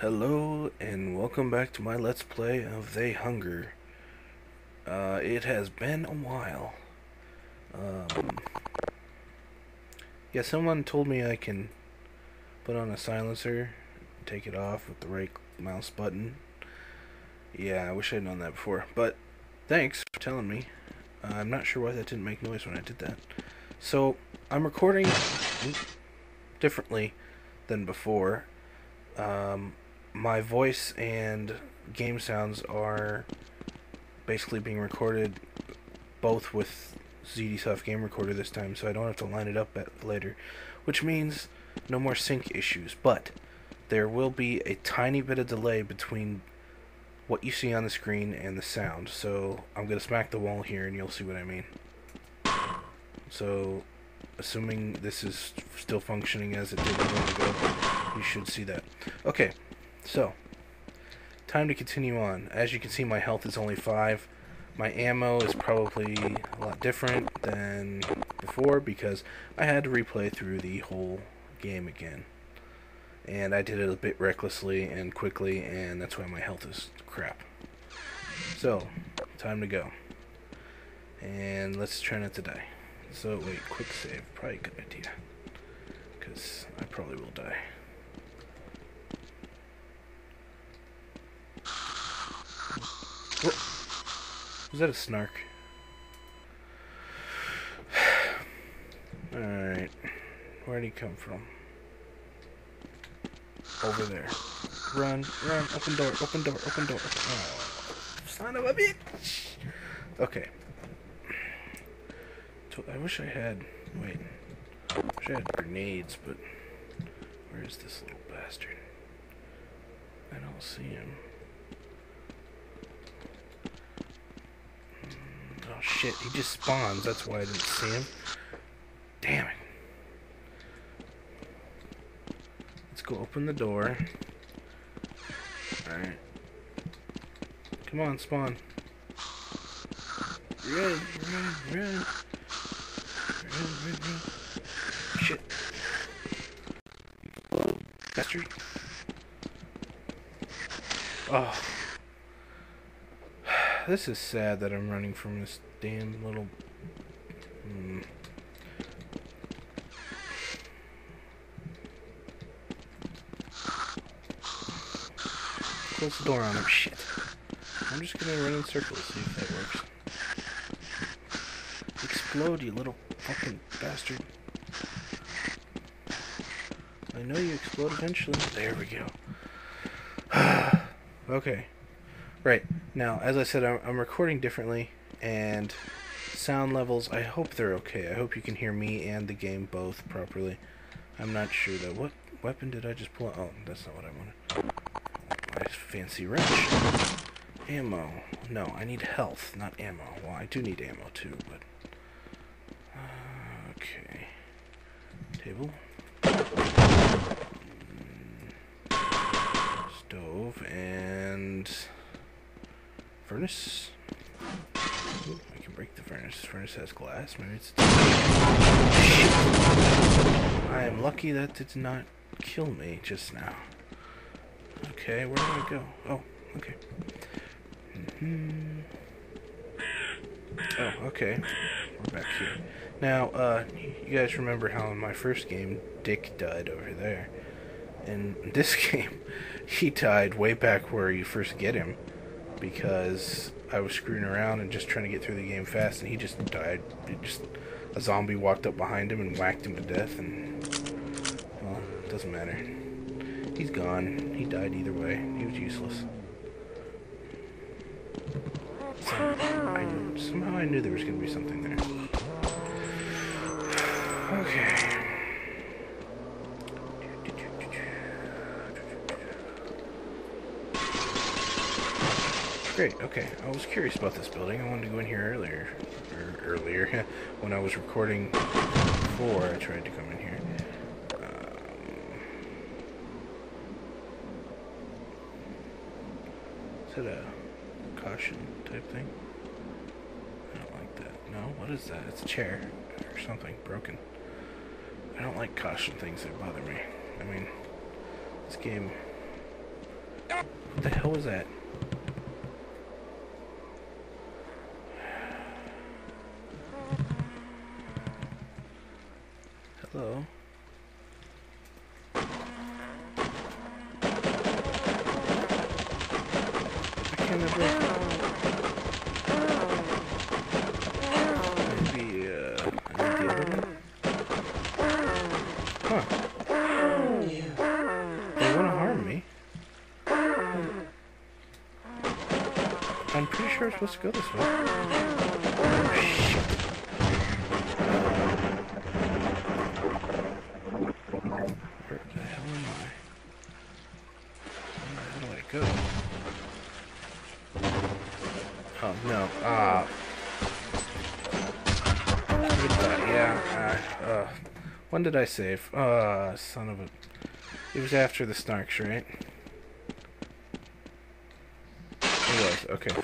Hello and welcome back to my Let's Play of They Hunger. Uh, it has been a while. Um, yeah, someone told me I can put on a silencer, take it off with the right mouse button. Yeah, I wish I'd known that before, but thanks for telling me. Uh, I'm not sure why that didn't make noise when I did that. So, I'm recording differently than before. Um, my voice and game sounds are basically being recorded both with ZDSoft Game Recorder this time, so I don't have to line it up at later, which means no more sync issues. But there will be a tiny bit of delay between what you see on the screen and the sound. So I'm gonna smack the wall here, and you'll see what I mean. So, assuming this is still functioning as it did a moment ago, you should see that. Okay, so, time to continue on. As you can see, my health is only 5. My ammo is probably a lot different than before because I had to replay through the whole game again. And I did it a bit recklessly and quickly, and that's why my health is crap. So, time to go. And let's try not to die. So, wait, quick save. Probably a good idea. Because I probably will die. Was that a snark? Alright. Where'd he come from? Over there. Run, run, open door, open door, open door. Oh, son of a bitch! Okay. I wish I had. Wait. I wish I had grenades, but. Where is this little bastard? I don't see him. Oh shit, he just spawns. That's why I didn't see him. Damn it. Let's go open the door. Alright. Come on, spawn. Run, run, run. Run, run, run. Shit. Bastard. Oh. This is sad that I'm running from this damn little... Hmm. Close the door on him. Shit. I'm just gonna run in circles, see if that works. Explode, you little fucking bastard. I know you explode eventually. There we go. okay. Right. Now, as I said, I'm, I'm recording differently, and sound levels, I hope they're okay. I hope you can hear me and the game both properly. I'm not sure, though. What weapon did I just pull out? Oh, that's not what I wanted. My fancy wrench. Ammo. No, I need health, not ammo. Well, I do need ammo, too, but... Uh, okay. Table. Mm. Stove, and... Furnace? Ooh, I can break the furnace. Furnace has glass. Maybe it's. I am lucky that did not kill me just now. Okay, where do I go? Oh, okay. Mm -hmm. Oh, okay. We're back here. Now, uh, you guys remember how in my first game, Dick died over there. In this game, he died way back where you first get him because I was screwing around and just trying to get through the game fast, and he just died. It just a zombie walked up behind him and whacked him to death, and well, it doesn't matter. He's gone. He died either way. He was useless. I, somehow I knew there was going to be something there. Okay. Great, okay. I was curious about this building. I wanted to go in here earlier. Or earlier, when I was recording before I tried to come in here. Um, is it a caution type thing? I don't like that. No? What is that? It's a chair or something broken. I don't like caution things that bother me. I mean, this game What the hell was that? Hello? I can't ever... Maybe, uh? Huh. They want to harm me. I'm pretty sure I'm supposed to go this way. Oh, shit. Where the hell am I? Oh, no. Ah. That. Yeah. Uh, uh, when did I save? Uh, son of a... It was after the Snarks, right? It was, okay.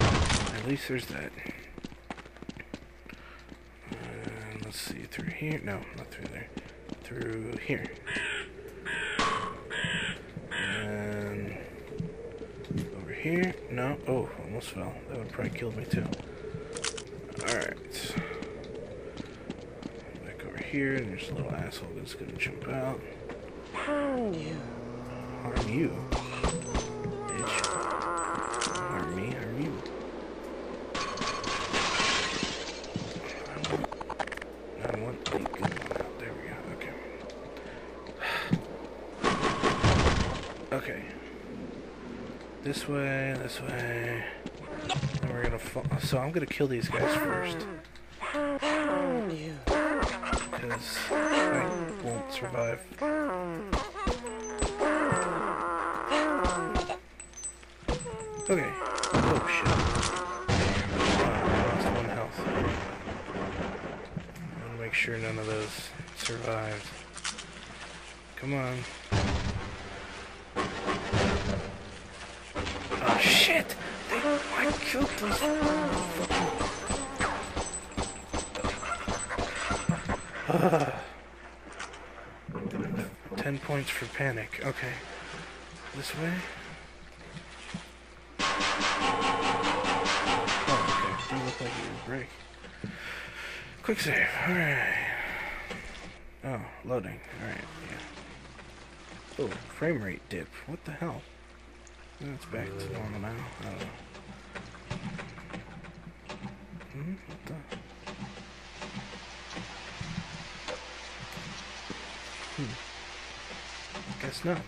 At least there's that. Uh, let's see, through here? No, not through there. Through here. And over here? No. Oh, almost fell. That would probably killed me too. Alright. Back over here, and there's a little asshole that's gonna jump out. Harm you. Harm you? Bitch. Harm me, harm you. I want the good one out. There we go. Okay. Okay. This way, this way. And we're gonna fall. So I'm gonna kill these guys first. Because I won't survive. Okay. Oh shit. Wow, lost one health. I want to make sure none of those survived. Come on. Oh shit! They, I killed those fucking... Ten points for panic. Okay. This way? Oh, okay. Didn't look like would break. Quick save. Alright. Oh, loading. Alright, yeah. Oh, frame rate dip. What the hell? That's back to normal now. I don't know. Hmm? Guess not.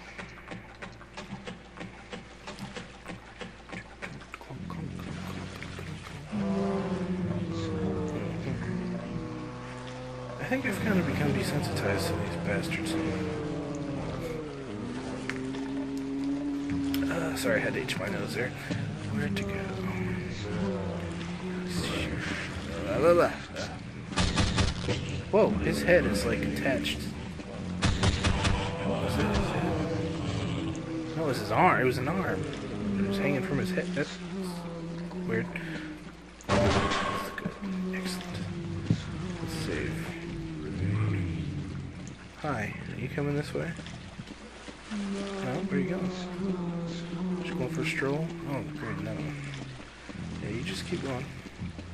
I think I've kind of become desensitized to these bastards. Uh, sorry, I had to itch my nose there. Where to go? Blah, blah. Whoa, his head is like attached. What was it? No, it was his arm. It was an arm. It was hanging from his head. That's weird. That's good. Excellent. Let's save. Hi, are you coming this way? No, where are you going? Just going for a stroll? Oh, great, no. Yeah, you just keep going.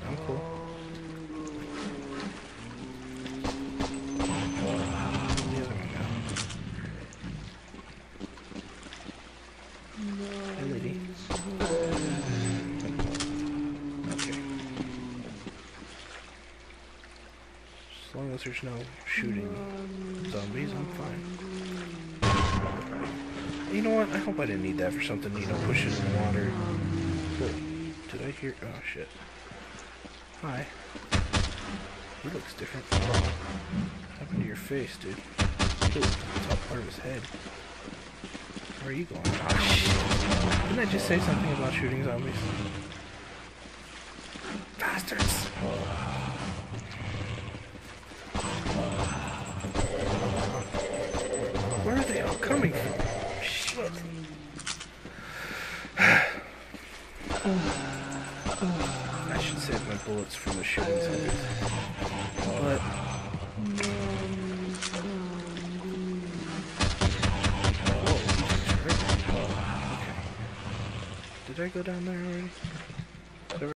I'm cool. As long as there's no shooting zombies, I'm fine. You know what? I hope I didn't need that for something, you know, push it in the water. Did I hear? Oh, shit. Hi. He looks different. What happened to your face, dude? Ooh, top part of his head. Where are you going? Oh, shit. Didn't I just say something about shooting zombies? Bastards! Where coming from? Shit. I should save my bullets for the shooting zombies. But... Whoa, he's. Did I go down there already?